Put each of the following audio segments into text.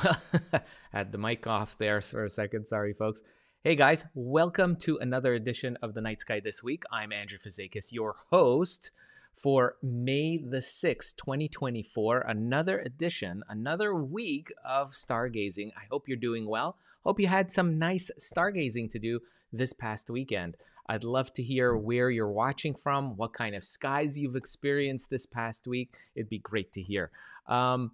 Had the mic off there for a second. Sorry, folks. Hey guys, welcome to another edition of the Night Sky This Week. I'm Andrew Fazekas, your host for May the 6th, 2024. Another edition, another week of stargazing. I hope you're doing well. Hope you had some nice stargazing to do this past weekend. I'd love to hear where you're watching from, what kind of skies you've experienced this past week. It'd be great to hear. Um,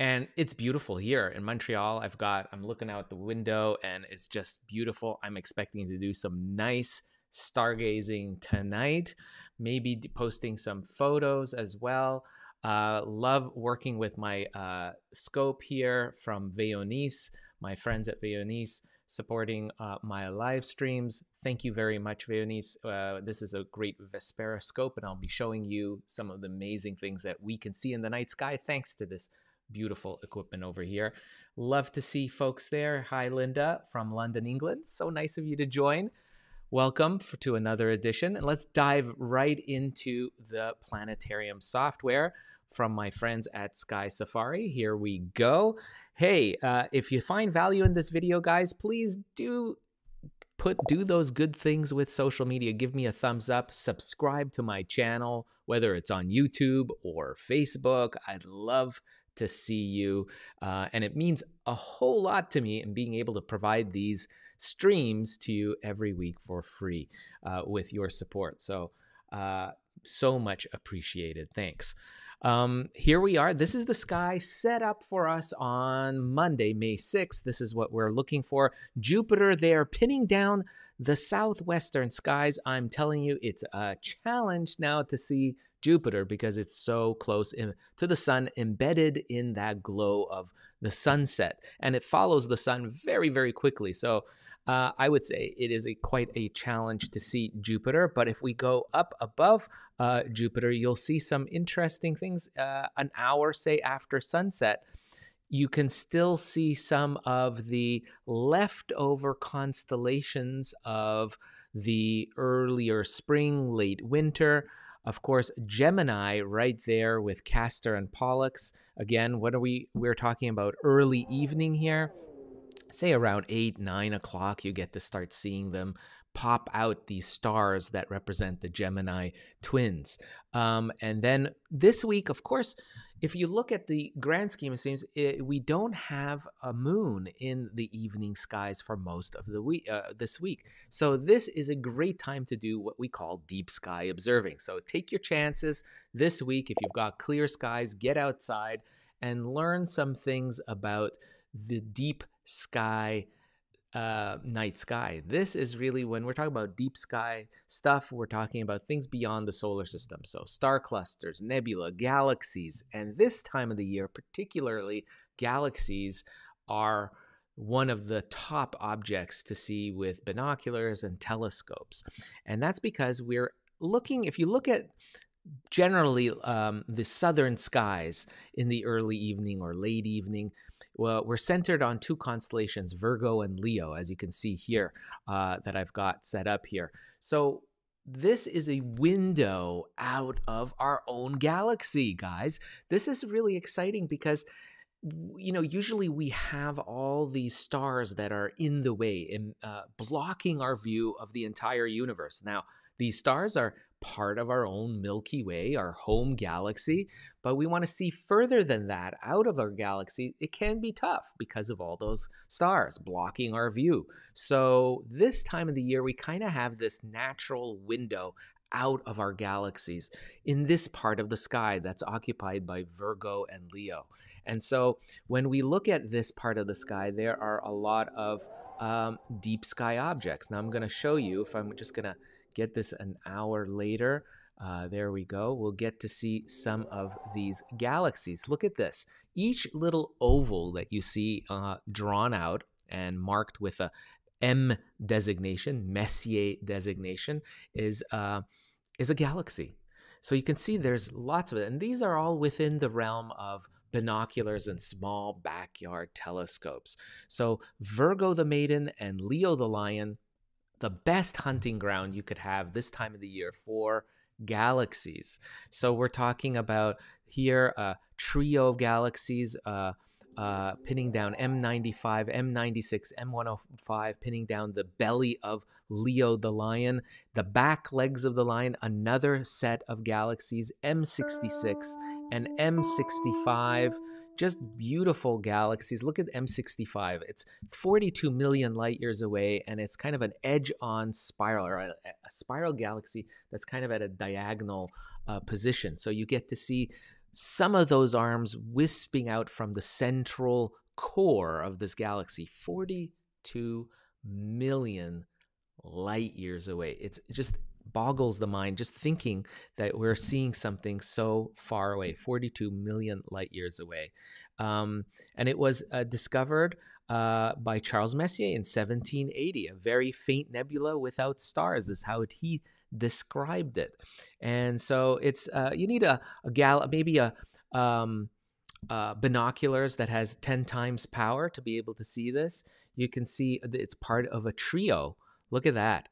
and it's beautiful here in Montreal. I've got, I'm looking out the window and it's just beautiful. I'm expecting to do some nice stargazing tonight, maybe posting some photos as well. Uh, love working with my uh, scope here from Vaonis, my friends at Vaonis supporting uh, my live streams. Thank you very much, Vaonis. Uh, this is a great Vespera scope, and I'll be showing you some of the amazing things that we can see in the night sky thanks to this beautiful equipment over here. Love to see folks there. Hi, Linda from London, England. So nice of you to join. Welcome for, to another edition. And let's dive right into the planetarium software from my friends at Sky Safari. Here we go. Hey, uh, if you find value in this video, guys, please do put do those good things with social media give me a thumbs up subscribe to my channel whether it's on youtube or facebook i'd love to see you. Uh, and it means a whole lot to me in being able to provide these streams to you every week for free uh, with your support. So, uh, so much appreciated. Thanks. Um, here we are. This is the sky set up for us on Monday, May 6th. This is what we're looking for. Jupiter there pinning down the southwestern skies. I'm telling you, it's a challenge now to see Jupiter because it's so close in, to the sun, embedded in that glow of the sunset. And it follows the sun very, very quickly. So uh, I would say it is a quite a challenge to see Jupiter. But if we go up above uh, Jupiter, you'll see some interesting things uh, an hour, say, after sunset. You can still see some of the leftover constellations of the earlier spring, late winter. Of course, Gemini right there with Castor and Pollux. Again, what are we? We're talking about early evening here. Say around eight, nine o'clock, you get to start seeing them pop out these stars that represent the Gemini twins. Um, and then this week, of course, if you look at the grand scheme of things, we don't have a moon in the evening skies for most of the week uh, this week. So this is a great time to do what we call deep sky observing. So take your chances this week if you've got clear skies, get outside and learn some things about the deep sky uh, night sky. This is really when we're talking about deep sky stuff, we're talking about things beyond the solar system. So, star clusters, nebula, galaxies. And this time of the year, particularly, galaxies are one of the top objects to see with binoculars and telescopes. And that's because we're looking, if you look at generally um, the southern skies in the early evening or late evening well we're centered on two constellations virgo and leo as you can see here uh, that i've got set up here. So this is a window out of our own galaxy guys. This is really exciting because you know usually we have all these stars that are in the way and uh, blocking our view of the entire universe. Now These stars are part of our own Milky Way, our home galaxy, but we want to see further than that out of our galaxy. It can be tough because of all those stars blocking our view. So, this time of the year, we kind of have this natural window out of our galaxies in this part of the sky that's occupied by Virgo and Leo. And so when we look at this part of the sky, there are a lot of um, deep sky objects. Now I'm going to show you, if I'm just going to get this an hour later. Uh, there we go. We'll get to see some of these galaxies. Look at this. Each little oval that you see uh, drawn out and marked with a M designation, Messier designation, is uh, is a galaxy. So you can see there's lots of it, and these are all within the realm of binoculars and small backyard telescopes. So Virgo the Maiden and Leo the Lion the best hunting ground you could have this time of the year for galaxies. So we're talking about here a trio of galaxies. Uh, uh, pinning down M95, M96, M105, pinning down the belly of Leo the lion, the back legs of the lion, another set of galaxies, M66 and M65 just beautiful galaxies. Look at M65. It's 42 million light years away, and it's kind of an edge on spiral, or a, a spiral galaxy that's kind of at a diagonal uh, position. So you get to see some of those arms wisping out from the central core of this galaxy 42 million light years away. It's just boggles the mind just thinking that we're seeing something so far away 42 million light years away. Um, and it was uh, discovered uh, by charles messier in 1780 a very faint nebula without stars is how he described it. And so it's uh, you need a, a gal maybe a um, uh, binoculars that has 10 times power to be able to see this. You can see it's part of a trio. Look at that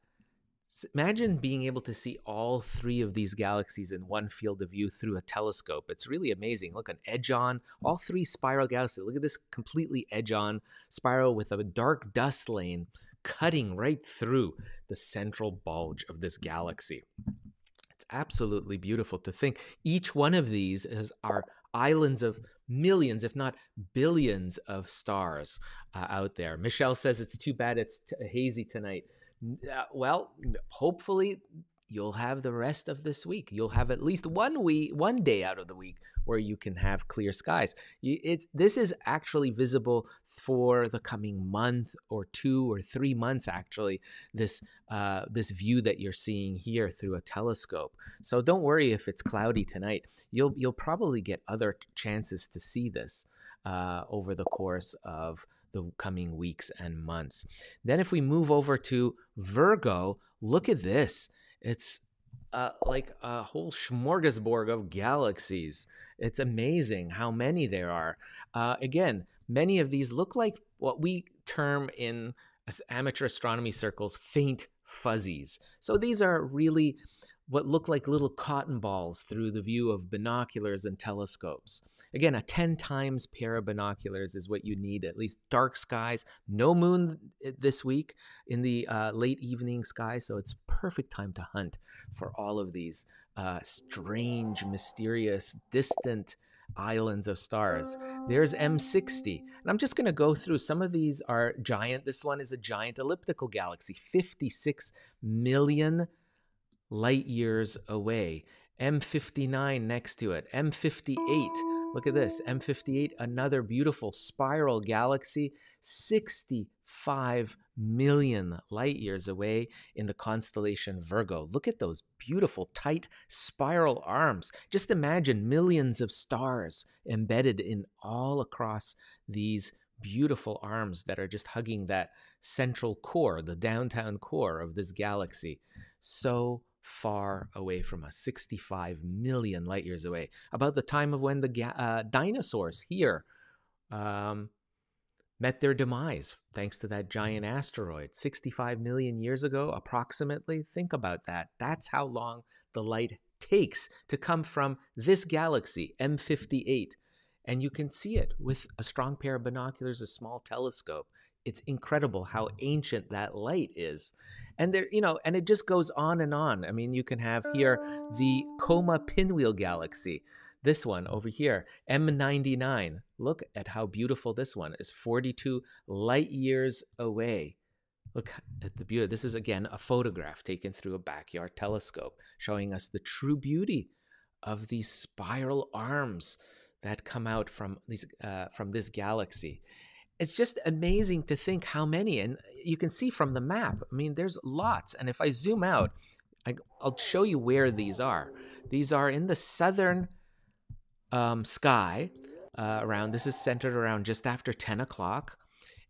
Imagine being able to see all three of these galaxies in one field of view through a telescope. It's really amazing. Look, an edge on, all three spiral galaxies. Look at this completely edge on spiral with a dark dust lane cutting right through the central bulge of this galaxy. It's absolutely beautiful to think. Each one of these is, are islands of millions, if not billions, of stars uh, out there. Michelle says it's too bad it's t- hazy tonight. Uh, well, hopefully you'll have the rest of this week. You'll have at least one week, one day out of the week where you can have clear skies. It's this is actually visible for the coming month or two or three months. Actually, this uh, this view that you're seeing here through a telescope. So don't worry if it's cloudy tonight. You'll you'll probably get other chances to see this uh, over the course of the coming weeks and months. Then, if we move over to Virgo, look at this. It's uh, like a whole smorgasbord of galaxies. It's amazing how many there are. Uh, again, many of these look like what we term in amateur astronomy circles faint fuzzies. So these are really what look like little cotton balls through the view of binoculars and telescopes. Again, a 10 times pair of binoculars is what you need, at least dark skies, no moon this week in the uh, late evening sky, so it's perfect time to hunt for all of these uh, strange, mysterious, distant islands of stars. There's M60. And I'm just going to go through some of these are giant. This one is a giant elliptical galaxy, 56 million light years away. M59 next to it. M58. Look at this. M58, another beautiful spiral galaxy, 65 million light years away in the constellation Virgo. Look at those beautiful, tight spiral arms. Just imagine millions of stars embedded in all across these beautiful arms that are just hugging that central core, the downtown core of this galaxy. So far away from us 65 million light years away about the time of when the ga- uh, dinosaurs here um, met their demise thanks to that giant asteroid. 65 million years ago approximately think about that. That's how long the light takes to come from this galaxy m58 and you can see it with a strong pair of binoculars, a small telescope. It's incredible how ancient that light is. And there, you know, and it just goes on and on. I mean, you can have here the Coma Pinwheel Galaxy. This one over here, M99. Look at how beautiful this one is 42 light years away. Look at the beauty. This is again a photograph taken through a backyard telescope showing us the true beauty of these spiral arms that come out from these uh, from this galaxy. It's just amazing to think how many, and you can see from the map. I mean, there's lots. And if I zoom out, I, will show you where these are. These are in the southern um, sky. Uh, around this is centered around just after 10 o'clock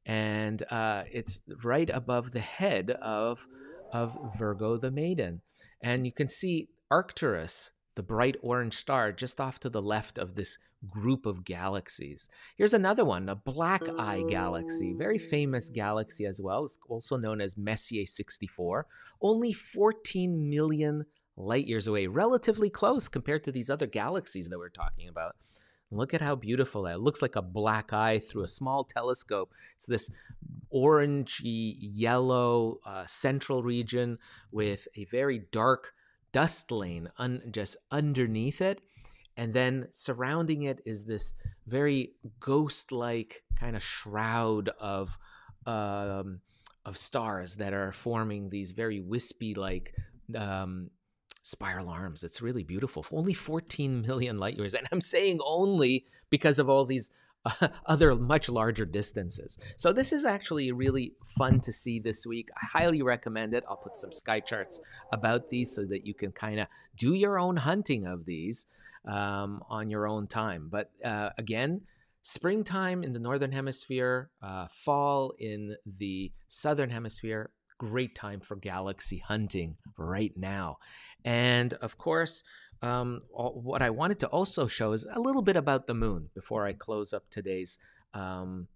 and uh, it's right above the head of of Virgo the Maiden, and you can see Arcturus, the bright orange star, just off to the left of this group of galaxies. Here's another one, a Black Eye galaxy, very famous galaxy as well. It's also known as Messier 64, only 14 million light years away, relatively close compared to these other galaxies that we're talking about. Look at how beautiful that. It looks like a black eye through a small telescope. It's this orangey yellow uh, central region with a very dark dust lane un- just underneath it. And then surrounding it is this very ghost like kind of shroud of. Um, of stars that are forming these very wispy like um, spiral arms. It's really beautiful. Only 14 million light years. And I'm saying only because of all these other much larger distances. So this is actually really fun to see this week. I highly recommend it. I'll put some sky charts about these so that you can kind of do your own hunting of these um, on your own time. But uh, again, springtime in the northern hemisphere, uh, fall in the southern hemisphere, great time for galaxy hunting right now. And of course, um, what I wanted to also show is a little bit about the moon before I close up today's um,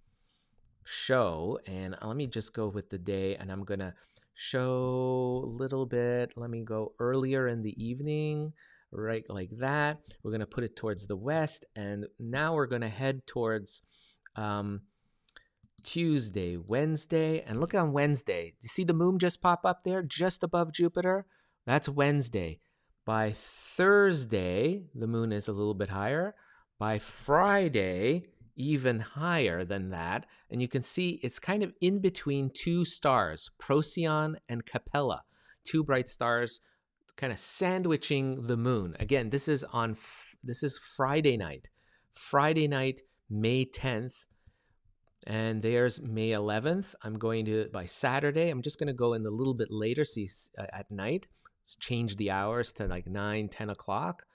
show. And let me just go with the day, and I'm going to show a little bit. Let me go earlier in the evening, right like that. We're going to put it towards the west, and now we're going to head towards. Um, Tuesday, Wednesday, and look on Wednesday. You see the moon just pop up there just above Jupiter? That's Wednesday. By Thursday, the moon is a little bit higher. By Friday, even higher than that. And you can see it's kind of in between two stars, Procyon and Capella, two bright stars kind of sandwiching the moon. Again, this is on this is Friday night. Friday night, May 10th and there's May 11th. I'm going to by Saturday. I'm just going to go in a little bit later, so uh, at night, change the hours to like 9, 10 o'clock.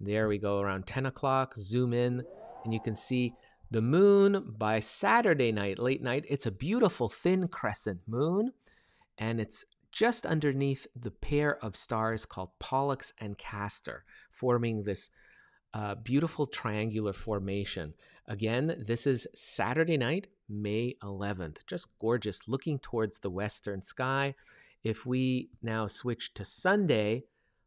There we go, around 10 o'clock. Zoom in, and you can see the moon by Saturday night, late night. It's a beautiful thin crescent moon, and it's just underneath the pair of stars called Pollux and Castor, forming this uh, beautiful triangular formation. Again, this is Saturday night, May 11th. Just gorgeous, looking towards the western sky. If we now switch to Sunday,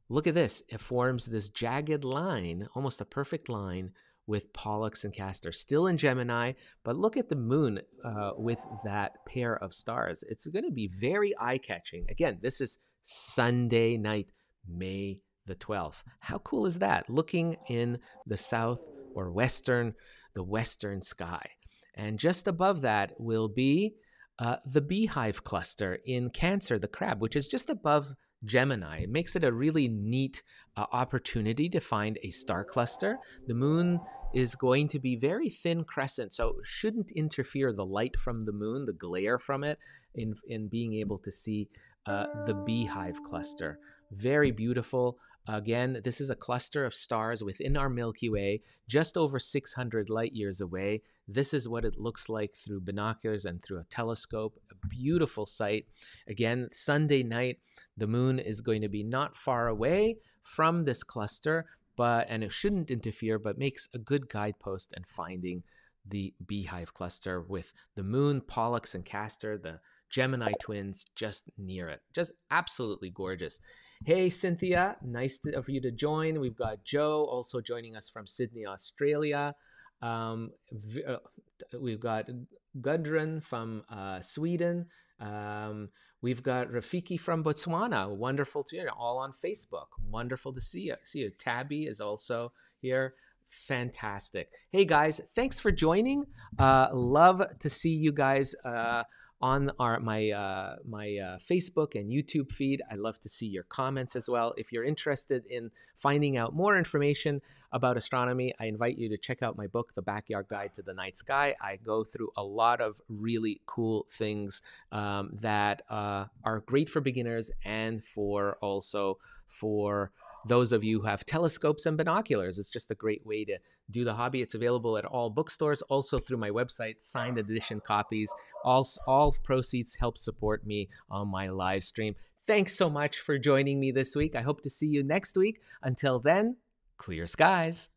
look at this. It forms this jagged line, almost a perfect line, with Pollux and Castor, still in Gemini. But look at the moon uh, with that pair of stars. It's going to be very eye catching. Again, this is Sunday night, May the 12th. How cool is that? Looking in the south or western the western sky. And just above that will be uh, the beehive cluster in Cancer, the crab, which is just above Gemini. It makes it a really neat uh, opportunity to find a star cluster. The moon is going to be very thin crescent, so shouldn't interfere the light from the moon, the glare from it, in, in being able to see uh, the beehive cluster. Very beautiful. Again, this is a cluster of stars within our Milky Way, just over 600 light years away. This is what it looks like through binoculars and through a telescope. A beautiful sight. Again, Sunday night, the moon is going to be not far away from this cluster, but and it shouldn't interfere, but makes a good guidepost in finding the beehive cluster with the moon, Pollux, and Castor, the Gemini twins just near it. Just absolutely gorgeous. Hey, Cynthia, nice to, for you to join. We've got Joe also joining us from Sydney, Australia. Um, uh, we've got Gudrun from uh, Sweden. Um, we've got Rafiki from Botswana. Wonderful to you. All on Facebook. Wonderful to see you. See you. Tabby is also here. Fantastic. Hey guys, thanks for joining. Uh, love to see you guys. Uh, on our my uh, my uh, Facebook and YouTube feed. I love to see your comments as well. If you're interested in finding out more information about astronomy, I invite you to check out my book, The Backyard Guide to the Night Sky. I go through a lot of really cool things um, that uh, are great for beginners and for also for those of you who have telescopes and binoculars. It's just a great way to do the hobby. It's available at all bookstores, also through my website, signed edition copies. All, all proceeds help support me on my live stream. Thanks so much for joining me this week. I hope to see you next week. Until then, clear skies.